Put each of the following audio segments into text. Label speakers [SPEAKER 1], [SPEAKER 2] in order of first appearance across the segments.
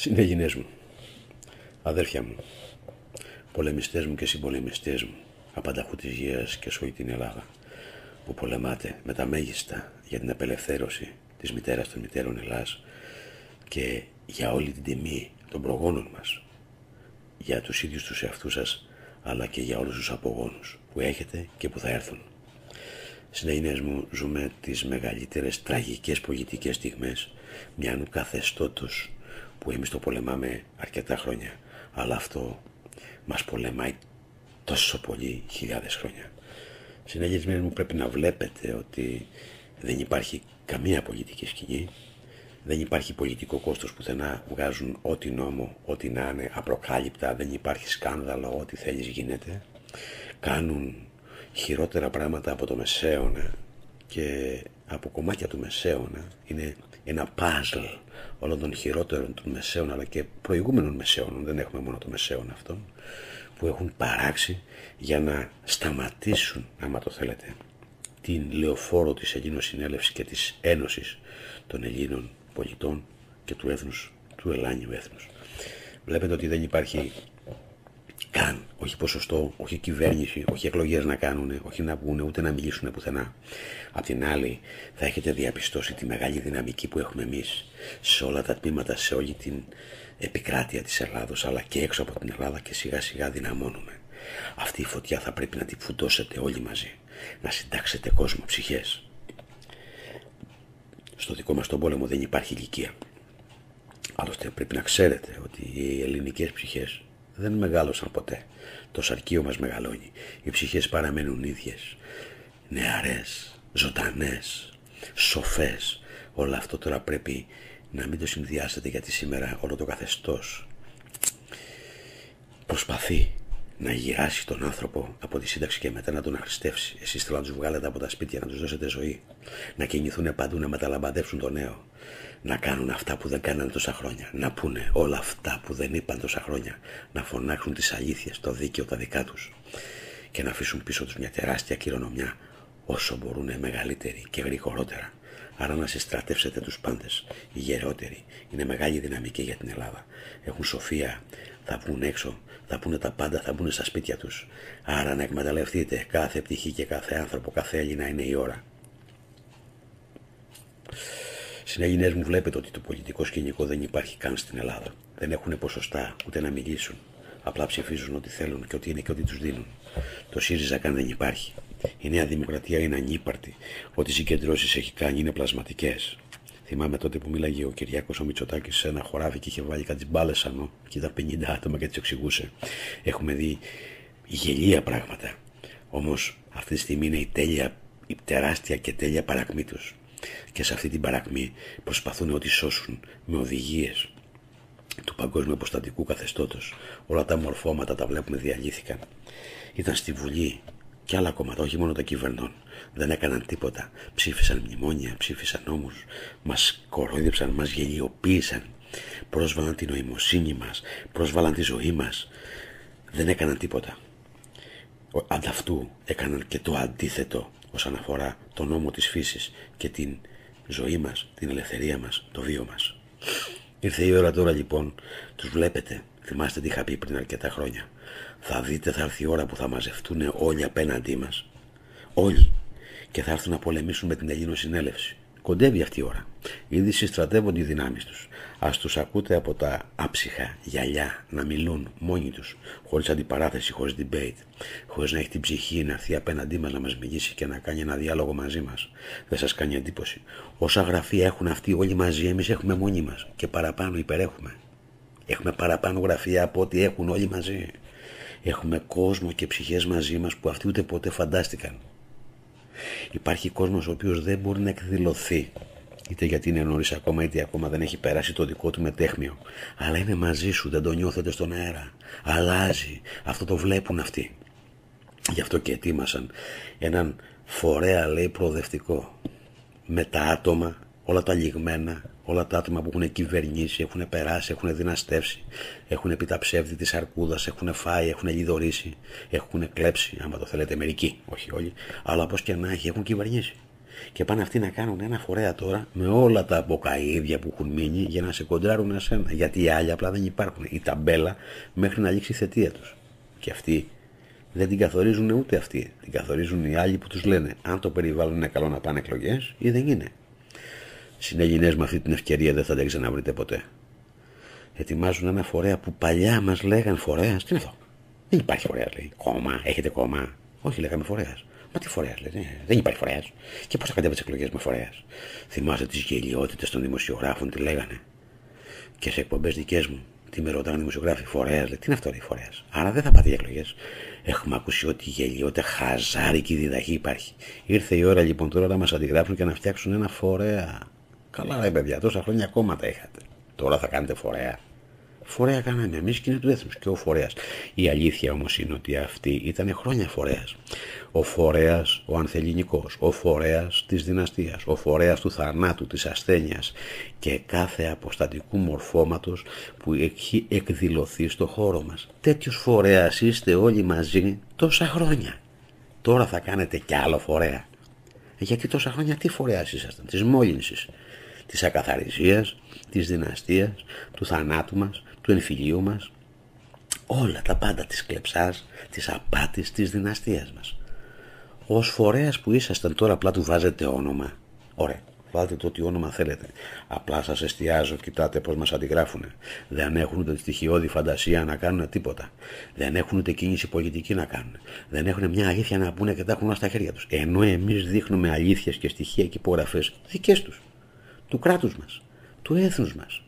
[SPEAKER 1] Συνεγινές μου, αδέρφια μου, πολεμιστές μου και συμπολεμιστές μου, απανταχού της γης και σε την Ελλάδα, που πολεμάτε με τα μέγιστα για την απελευθέρωση της μητέρας των μητέρων Ελλάς και για όλη την τιμή των προγόνων μας, για τους ίδιους τους εαυτούς σας, αλλά και για όλους τους απογόνους που έχετε και που θα έρθουν. Συνεγινές μου ζούμε τις μεγαλύτερες τραγικές πολιτικές στιγμές μιανού καθεστώτος που εμείς το πολεμάμε αρκετά χρόνια. Αλλά αυτό μας πολεμάει τόσο πολύ χιλιάδες χρόνια. Συνεγισμένοι μου πρέπει να βλέπετε ότι δεν υπάρχει καμία πολιτική σκηνή, δεν υπάρχει πολιτικό κόστος πουθενά, βγάζουν ό,τι νόμο, ό,τι να είναι απροκάλυπτα, δεν υπάρχει σκάνδαλο, ό,τι θέλεις γίνεται. Κάνουν χειρότερα πράγματα από το Μεσαίωνα. Και από κομμάτια του Μεσαίωνα είναι ένα παζλ όλων των χειρότερων των Μεσαίων αλλά και προηγούμενων Μεσαίων, δεν έχουμε μόνο το Μεσαίων αυτόν, που έχουν παράξει για να σταματήσουν, άμα το θέλετε, την λεωφόρο της Συνέλευσης και της Ένωσης των Ελλήνων πολιτών και του έθνους, του Ελλάνιου έθνους. Βλέπετε ότι δεν υπάρχει καν, όχι ποσοστό, όχι κυβέρνηση, όχι εκλογές να κάνουν, όχι να βγουν, ούτε να μιλήσουν πουθενά. Απ' την άλλη, θα έχετε διαπιστώσει τη μεγάλη δυναμική που έχουμε εμείς σε όλα τα τμήματα, σε όλη την επικράτεια της Ελλάδος, αλλά και έξω από την Ελλάδα και σιγά σιγά δυναμώνουμε. Αυτή η φωτιά θα πρέπει να τη φουντώσετε όλοι μαζί, να συντάξετε κόσμο, ψυχές. Στο δικό μας τον πόλεμο δεν υπάρχει ηλικία. Άλλωστε πρέπει να ξέρετε ότι οι ελληνικές ψυχές δεν μεγάλωσαν ποτέ. Το σαρκείο μας μεγαλώνει. Οι ψυχές παραμένουν ίδιες. Νεαρές, ζωντανές, σοφές. Όλο αυτό τώρα πρέπει να μην το συνδυάσετε γιατί σήμερα όλο το καθεστώς προσπαθεί να γυράσει τον άνθρωπο από τη σύνταξη και μετά να τον αχρηστεύσει. Εσείς θέλετε να τους βγάλετε από τα σπίτια, να τους δώσετε ζωή, να κινηθούν παντού, να μεταλαμπαδεύσουν το νέο να κάνουν αυτά που δεν κάνανε τόσα χρόνια, να πούνε όλα αυτά που δεν είπαν τόσα χρόνια, να φωνάξουν τις αλήθειες, το δίκαιο τα δικά τους και να αφήσουν πίσω τους μια τεράστια κληρονομιά όσο μπορούν μεγαλύτερη και γρηγορότερα. Άρα να συστρατεύσετε τους πάντες, οι γερότεροι, είναι μεγάλη δυναμική για την Ελλάδα. Έχουν σοφία, θα βγουν έξω, θα πούνε τα πάντα, θα μπουν στα σπίτια τους. Άρα να εκμεταλλευτείτε κάθε πτυχή και κάθε άνθρωπο, κάθε Έλληνα είναι η ώρα. Συνέγινε μου βλέπετε ότι το πολιτικό σκηνικό δεν υπάρχει καν στην Ελλάδα. Δεν έχουν ποσοστά ούτε να μιλήσουν. Απλά ψηφίζουν ό,τι θέλουν και ό,τι είναι και ό,τι τους δίνουν. Το ΣΥΡΙΖΑ καν δεν υπάρχει. Η Νέα Δημοκρατία είναι ανύπαρτη. Ό,τι συγκεντρώσεις έχει κάνει είναι πλασματικές. Θυμάμαι τότε που μίλαγε ο Κυριακό ο Μητσοτάκης σε ένα χωράφι και είχε βάλει κάτι μπάλες ανώ και ήταν 50 άτομα και τι εξηγούσε. Έχουμε δει γελία πράγματα. Όμως αυτή τη στιγμή είναι η τέλεια, η τεράστια και τέλεια παρακμή τους και σε αυτή την παρακμή προσπαθούν ότι σώσουν με οδηγίες του παγκόσμιου αποστατικού καθεστώτος. Όλα τα μορφώματα τα βλέπουμε διαλύθηκαν. Ήταν στη Βουλή και άλλα κόμματα, όχι μόνο τα κυβερνών. Δεν έκαναν τίποτα. Ψήφισαν μνημόνια, ψήφισαν νόμους, μας κορόιδεψαν, μας γελιοποίησαν. Πρόσβαλαν την νοημοσύνη μας, πρόσβαλαν τη ζωή μας. Δεν έκαναν τίποτα. Ανταυτού έκαναν και το αντίθετο όσον αφορά τον νόμο της φύσης και την ζωή μας, την ελευθερία μας, το βίο μας. Ήρθε η ώρα τώρα λοιπόν, τους βλέπετε, θυμάστε τι είχα πει πριν αρκετά χρόνια. Θα δείτε θα έρθει η ώρα που θα μαζευτούν όλοι απέναντί μας. Όλοι. Και θα έρθουν να πολεμήσουν με την Ελληνοσυνέλευση. Κοντεύει αυτή η ώρα. Ήδη συστρατεύονται οι δυνάμεις τους. Ας τους ακούτε από τα άψυχα γυαλιά να μιλούν μόνοι τους, χωρίς αντιπαράθεση, χωρίς debate, χωρίς να έχει την ψυχή να έρθει απέναντί μας να μας μιλήσει και να κάνει ένα διάλογο μαζί μας. Δεν σας κάνει εντύπωση. Όσα γραφεία έχουν αυτοί όλοι μαζί, εμείς έχουμε μόνοι μας και παραπάνω υπερέχουμε. Έχουμε παραπάνω γραφεία από ό,τι έχουν όλοι μαζί. Έχουμε κόσμο και ψυχές μαζί μας που αυτοί ούτε ποτέ φαντάστηκαν. Υπάρχει κόσμος ο οποίος δεν μπορεί να εκδηλωθεί είτε γιατί είναι νωρίς ακόμα, είτε ακόμα δεν έχει περάσει το δικό του μετέχμιο. Αλλά είναι μαζί σου, δεν το νιώθετε στον αέρα. Αλλάζει. Αυτό το βλέπουν αυτοί. Γι' αυτό και ετοίμασαν έναν φορέα, λέει, προοδευτικό. Με τα άτομα, όλα τα λιγμένα, όλα τα άτομα που έχουν κυβερνήσει, έχουν περάσει, έχουν δυναστεύσει, έχουν πει τα ψεύδι της αρκούδας, έχουν φάει, έχουν λιδωρήσει, έχουν κλέψει, άμα το θέλετε, μερικοί, όχι όλοι, αλλά πώ και να έχει, έχουν κυβερνήσει. Και πάνε αυτοί να κάνουν ένα φορέα τώρα με όλα τα μποκαίδια που έχουν μείνει για να σε κοντράρουν εσένα. Γιατί οι άλλοι απλά δεν υπάρχουν. Η ταμπέλα μέχρι να λήξει η θετία τους. Και αυτοί δεν την καθορίζουν ούτε αυτοί. Την καθορίζουν οι άλλοι που τους λένε αν το περιβάλλον είναι καλό να πάνε εκλογές ή δεν είναι. Συνέλληνε με αυτή την ευκαιρία δεν θα τα ξαναβρείτε ποτέ. Ετοιμάζουν ένα φορέα που παλιά μας λέγαν φορέας. Τι είναι αυτό; Δεν υπάρχει φορέας, λέει. Κόμμα, έχετε κόμμα. Όχι, λέγαμε φορέας. Μα τι φορέας, λέει. Δεν υπάρχει φορέας. Και πώς θα κατέβεις τις εκλογές με φορέας. Θυμάστε τις γελιότητες των δημοσιογράφων, τι λέγανε; Και σε εκπομπές δικές μου, τι με ρωτάνε δημοσιογράφοι, φορέας, λέει. Τι είναι αυτό, λέει, φορέας; Άρα δεν θα πάτε για εκλογές. Έχουμε ακούσει ότι γελιότητα, χαζάρικη διδαχή υπάρχει. Ήρθε η ώρα λοιπόν τώρα να μας αντιγράψουν και να φτιάξουν ένα φορέα. Καλά, ρε παιδιά, τόσα χρόνια κόμματα είχατε. Τώρα θα κάνετε φορέα. Φορέα κάναμε εμείς και είναι του έθνους και ο φορέας. Η αλήθεια όμως είναι ότι αυτή ήταν χρόνια φορέας. Ο φορέας, ο ανθεληνικός, ο φορέας της δυναστείας, ο φορέας του θανάτου, της ασθένειας και κάθε αποστατικού μορφώματος που έχει εκδηλωθεί στο χώρο μας. Τέτοιος φορέας είστε όλοι μαζί τόσα χρόνια. Τώρα θα κάνετε κι άλλο φορέα. Γιατί τόσα χρόνια τι φορέας ήσασταν, της μόλυνσης, της ακαθαρισίας, της δυναστείας, του θανάτου μας, του εμφυλίου μας, όλα τα πάντα της κλεψάς, της απάτης, της δυναστείας μας. Ως φορέας που ήσασταν τώρα απλά του βάζετε όνομα. Ωραία, βάλτε το ό,τι όνομα θέλετε. Απλά σας εστιάζω, κοιτάτε πώς μας αντιγράφουν. Δεν έχουν ούτε στοιχειώδη φαντασία να κάνουν τίποτα. Δεν έχουν ούτε κίνηση πολιτική να κάνουν. Δεν έχουν μια αλήθεια να πούνε και τα έχουν στα χέρια τους. Ενώ εμείς δείχνουμε αλήθειες και στοιχεία και υπογραφές δικές τους. Του κράτους μας. Του έθνους μας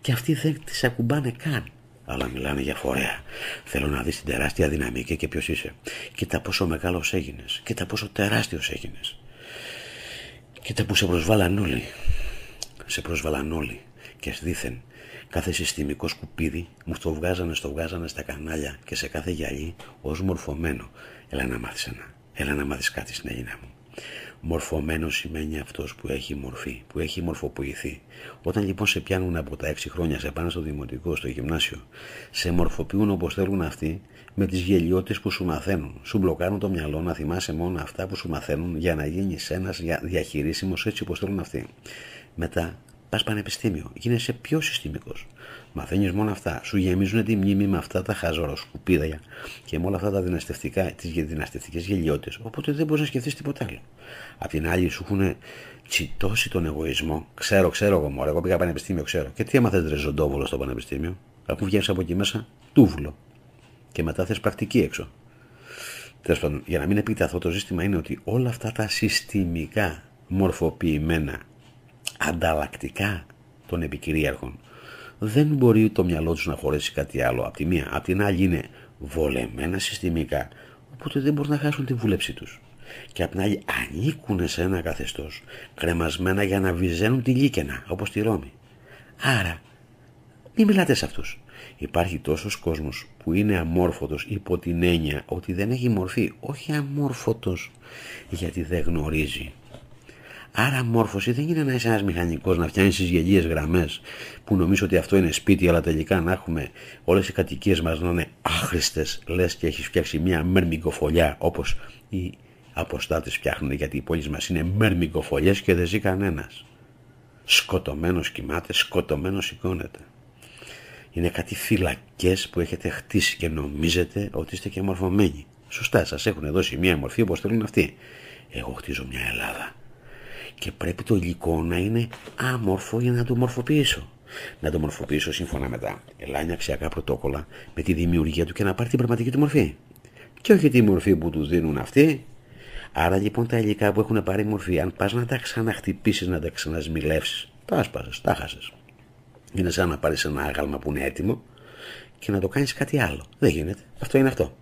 [SPEAKER 1] και αυτοί δεν τις ακουμπάνε καν. Αλλά μιλάνε για φορέα. Θέλω να δεις την τεράστια δυναμική και ποιος είσαι. Κοίτα πόσο μεγάλος έγινες. Κοίτα πόσο τεράστιος έγινες. Κοίτα που σε προσβάλλαν όλοι. Σε προσβάλλαν όλοι. Και δήθεν κάθε συστημικό σκουπίδι μου το βγάζανε, στο βγάζανε στα κανάλια και σε κάθε γυαλί ως μορφωμένο. Έλα να μάθεις ένα. Έλα να μάθεις κάτι στην Έγινα μου. Μορφωμένος σημαίνει αυτός που έχει μορφή, που έχει μορφοποιηθεί. Όταν λοιπόν σε πιάνουν από τα 6 χρόνια, σε πάνε στο δημοτικό, στο γυμνάσιο, σε μορφοποιούν όπως θέλουν αυτοί, με τις γελιότητες που σου μαθαίνουν. Σου μπλοκάρουν το μυαλό να θυμάσαι μόνο αυτά που σου μαθαίνουν για να γίνεις ένας διαχειρίσιμος έτσι όπως θέλουν αυτοί. Μετά πας πανεπιστήμιο, γίνεσαι πιο συστημικός. Μαθαίνεις μόνο αυτά. Σου γεμίζουν τη μνήμη με αυτά τα χαζοροσκουπίδια και με όλα αυτά τα δυναστευτικά, τις δυναστευτικές γελιότητες. Οπότε δεν μπορείς να σκεφτείς τίποτα άλλο. Απ' την άλλη, σου έχουν τσιτώσει τον εγωισμό. Ξέρω, ξέρω εγώ μόνο. Εγώ πήγα πανεπιστήμιο, ξέρω. Και τι έμαθες ρε ζωντόβολο στο πανεπιστήμιο; Αφού βγαίνεις από εκεί μέσα, τούβλο. Και μετά θες πρακτική έξω. Τέλος πάντων, για να μην αυτό το σύστημα είναι ότι όλα αυτά τα συστημικά μορφοποιημένα ανταλλακτικά των επικυρίαρχων δεν μπορεί το μυαλό τους να χωρέσει κάτι άλλο. Απ' τη μία, απ' την άλλη είναι βολεμένα συστημικά, οπότε δεν μπορούν να χάσουν τη βούλεψή τους. Και απ' την άλλη ανήκουν σε ένα καθεστώς, κρεμασμένα για να βυζένουν τη λίκαινα, όπως τη Ρώμη. Άρα, μην μιλάτε σε αυτούς. Υπάρχει τόσος κόσμος που είναι αμόρφωτος υπό την έννοια ότι δεν έχει μορφή, όχι αμόρφωτος γιατί δεν γνωρίζει. Άρα μόρφωση δεν είναι να είσαι ένας μηχανικός να φτιάχνεις τις γελίες γραμμές που νομίζω ότι αυτό είναι σπίτι, αλλά τελικά να έχουμε όλες οι κατοικίες μας να είναι άχρηστες, λες και έχεις φτιάξει μια μερμικοφολιά όπως οι αποστάτες φτιάχνουν γιατί οι πόλεις μας είναι μερμικοφολιέ και δεν ζει κανένας. Σκοτωμένος κοιμάται, σκοτωμένος σηκώνεται. Είναι κάτι φυλακές που έχετε χτίσει και νομίζετε ότι είστε και μορφωμένοι. Σωστά, σας έχουν δώσει μια μορφή όπως θέλουν αυτοί. Εγώ χτίζω μια Ελλάδα και πρέπει το υλικό να είναι άμορφο για να το μορφοποιήσω. Να το μορφοποιήσω σύμφωνα με τα ελάνια αξιακά πρωτόκολλα, με τη δημιουργία του και να πάρει την πραγματική του μορφή. Και όχι τη μορφή που τους δίνουν αυτοί. Άρα λοιπόν τα υλικά που έχουν πάρει μορφή, αν πας να τα ξαναχτυπήσεις, να τα ξανασμιλεύσεις, τα άσπασε, τα χάσες. Είναι σαν να πάρεις ένα άγαλμα που είναι έτοιμο και να το κάνεις κάτι άλλο. Δεν γίνεται. Αυτό είναι αυτό.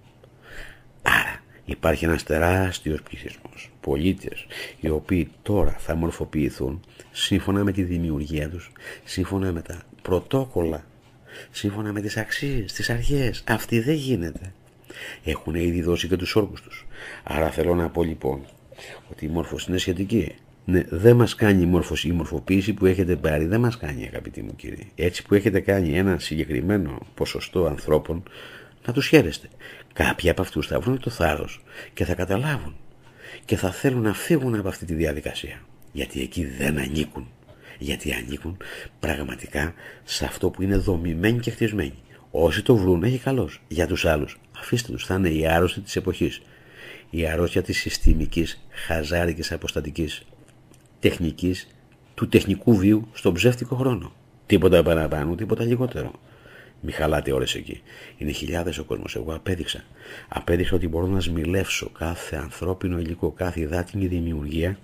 [SPEAKER 1] Άρα υπάρχει ένας τεράστιος πληθυσμός πολίτες οι οποίοι τώρα θα μορφοποιηθούν σύμφωνα με τη δημιουργία τους, σύμφωνα με τα πρωτόκολλα, σύμφωνα με τις αξίες, τις αρχές. Αυτή δεν γίνεται. Έχουν ήδη δώσει και τους όρκους τους. Άρα θέλω να πω λοιπόν ότι η μόρφωση είναι σχετική. Ναι, δεν μας κάνει η μόρφωση, η μορφοποίηση που έχετε πάρει δεν μας κάνει αγαπητοί μου κύριοι. Έτσι που έχετε κάνει ένα συγκεκριμένο ποσοστό ανθρώπων να τους χαίρεστε. Κάποιοι από αυτούς θα βρουν το θάρρος και θα καταλάβουν και θα θέλουν να φύγουν από αυτή τη διαδικασία. Γιατί εκεί δεν ανήκουν. Γιατί ανήκουν πραγματικά σε αυτό που είναι δομημένοι και χτισμένοι. Όσοι το βρουν έχει καλώς. Για τους άλλους αφήστε τους. Θα είναι οι άρρωστοι της εποχής. Η αρρώστια της συστημικής, χαζάρικης αποστατικής, τεχνικής, του τεχνικού βίου στον ψεύτικο χρόνο. Τίποτα παραπάνω, τίποτα λιγότερο. Μη χαλάτε ώρες εκεί. Είναι χιλιάδες ο κόσμος. Εγώ απέδειξα. Απέδειξα ότι μπορώ να σμιλεύσω κάθε ανθρώπινο υλικό, κάθε υδάτινη δημιουργία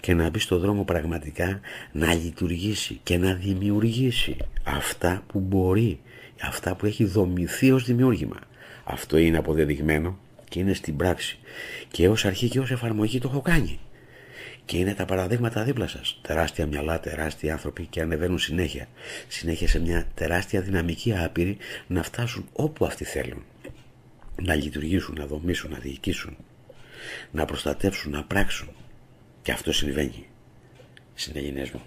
[SPEAKER 1] και να μπει στο δρόμο πραγματικά να λειτουργήσει και να δημιουργήσει αυτά που μπορεί, αυτά που έχει δομηθεί ως δημιούργημα. Αυτό είναι αποδεδειγμένο και είναι στην πράξη. Και ως αρχή και ως εφαρμογή το έχω κάνει. Και είναι τα παραδείγματα δίπλα σας. Τεράστια μυαλά, τεράστιοι άνθρωποι και ανεβαίνουν συνέχεια. Συνέχεια σε μια τεράστια δυναμική άπειρη να φτάσουν όπου αυτοί θέλουν. Να λειτουργήσουν, να δομήσουν, να διοικήσουν. Να προστατεύσουν, να πράξουν. Και αυτό συμβαίνει. Συνεγενέ μου.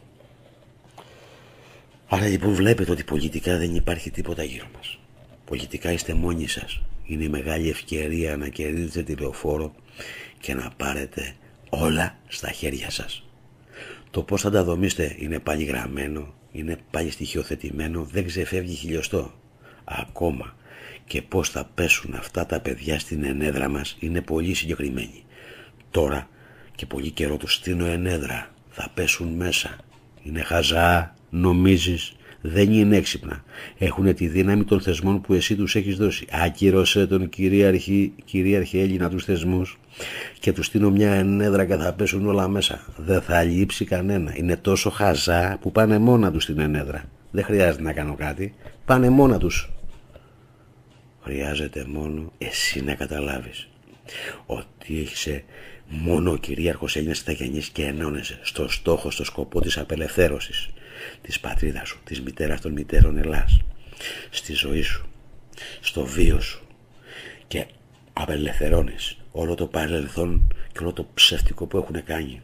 [SPEAKER 1] Άρα λοιπόν βλέπετε ότι πολιτικά δεν υπάρχει τίποτα γύρω μας. Πολιτικά είστε μόνοι σας. Είναι η μεγάλη ευκαιρία να κερδίσετε τηλεοφόρο και να πάρετε όλα στα χέρια σας. Το πώς θα τα δομήσετε είναι πάλι γραμμένο, είναι πάλι στοιχειοθετημένο, δεν ξεφεύγει χιλιοστό. Ακόμα και πώς θα πέσουν αυτά τα παιδιά στην ενέδρα μας είναι πολύ συγκεκριμένοι. Τώρα και πολύ καιρό τους στείνω ενέδρα, θα πέσουν μέσα. Είναι χαζά, νομίζεις, δεν είναι έξυπνα. Έχουν τη δύναμη των θεσμών που εσύ τους έχεις δώσει. Άκυρωσέ τον κυρίαρχη, κυρίαρχη Έλληνα τους θεσμούς και τους στείλω μια ενέδρα και θα πέσουν όλα μέσα. Δεν θα λείψει κανένα. Είναι τόσο χαζά που πάνε μόνα τους στην ενέδρα. Δεν χρειάζεται να κάνω κάτι. Πάνε μόνα τους. Χρειάζεται μόνο εσύ να καταλάβεις ότι έχεις μόνο ο κυρίαρχος Έλληνας Ιταγιανής και ενώνεσαι στο στόχο, στο σκοπό της απελευθέρωσης της πατρίδας σου, της μητέρας των μητέρων Ελλάς, στη ζωή σου, στο βίο σου και απελευθερώνεις όλο το παρελθόν και όλο το ψεύτικο που έχουν κάνει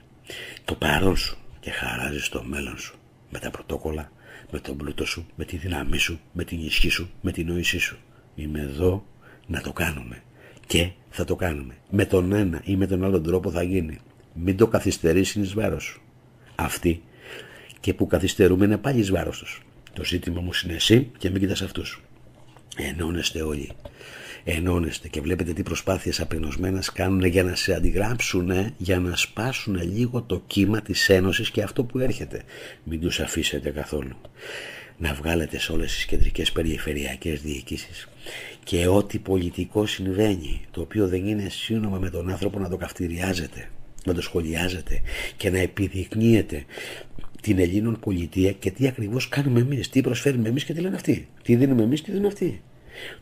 [SPEAKER 1] το παρόν σου και χαράζεις το μέλλον σου με τα πρωτόκολλα, με τον πλούτο σου, με τη δύναμή σου, με την ισχύ σου, με την νόησή σου. Είμαι εδώ να το κάνουμε και θα το κάνουμε. Με τον ένα ή με τον άλλο τρόπο θα γίνει. Μην το καθυστερήσεις εις βάρος σου. Αυτοί και που καθυστερούμε είναι πάλι εις βάρος τους. Το ζήτημα μου είναι εσύ και μην κοιτάς αυτούς. Ενώνεστε όλοι. Ενώνεστε και βλέπετε τι προσπάθειες απεγνωσμένες κάνουν για να σε αντιγράψουν, για να σπάσουν λίγο το κύμα της Ένωσης και αυτό που έρχεται. Μην τους αφήσετε καθόλου. Να βγάλετε σε όλες τις κεντρικές περιφερειακές διοικήσεις και ό,τι πολιτικό συμβαίνει, το οποίο δεν είναι σύνομα με τον άνθρωπο να το καυτηριάζετε, να το σχολιάζετε και να επιδεικνύετε την Ελλήνων πολιτεία και τι ακριβώς κάνουμε εμείς, τι προσφέρουμε εμείς και τι λένε αυτοί. Τι δίνουμε εμείς, τι δίνουν αυτοί.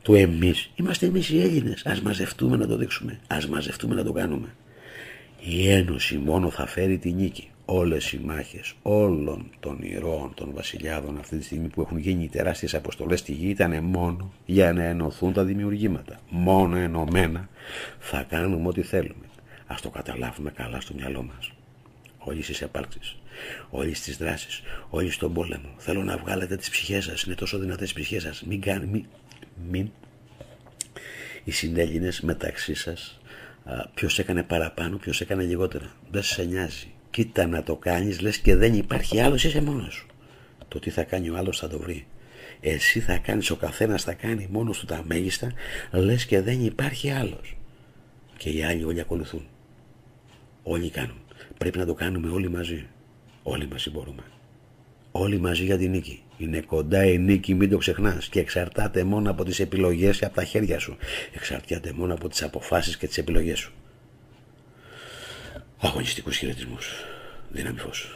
[SPEAKER 1] Το εμείς είμαστε εμείς οι Έλληνες. Ας μαζευτούμε να το δείξουμε. Ας μαζευτούμε να το κάνουμε. Η Ένωση μόνο θα φέρει τη νίκη. Όλες οι μάχες όλων των ηρώων των βασιλιάδων αυτή τη στιγμή που έχουν γίνει τεράστιες αποστολές στη γη ήταν μόνο για να ενωθούν τα δημιουργήματα. Μόνο ενωμένα θα κάνουμε ό,τι θέλουμε. Ας το καταλάβουμε καλά στο μυαλό μας όλοι στις επάρξεις, όλοι στις δράσεις, όλοι στον πόλεμο. Θέλω να βγάλετε τις ψυχές σας, είναι τόσο δυνατές οι ψυχές σας. Μην κάνει, μην, μην. Οι συνέλληνες μεταξύ σας, ποιος έκανε παραπάνω, ποιος έκανε λιγότερα. Δεν σε νοιάζει. Κοίτα να το κάνεις, λες και δεν υπάρχει άλλος, είσαι μόνος σου. Το τι θα κάνει ο άλλος θα το βρει. Εσύ θα κάνεις, ο καθένας θα κάνει μόνος του τα μέγιστα, λες και δεν υπάρχει άλλος. Και οι άλλοι όλοι ακολουθούν. Όλοι κάνουν. Πρέπει να το κάνουμε όλοι μαζί. Όλοι μαζί μπορούμε. Όλοι μαζί για την νίκη. Είναι κοντά η νίκη, μην το ξεχνάς. Και εξαρτάται μόνο από τις επιλογές και από τα χέρια σου. Εξαρτάται μόνο από τις αποφάσεις και τις επιλογές σου. Αγωνιστικούς χαιρετισμούς. Δύναμη φως.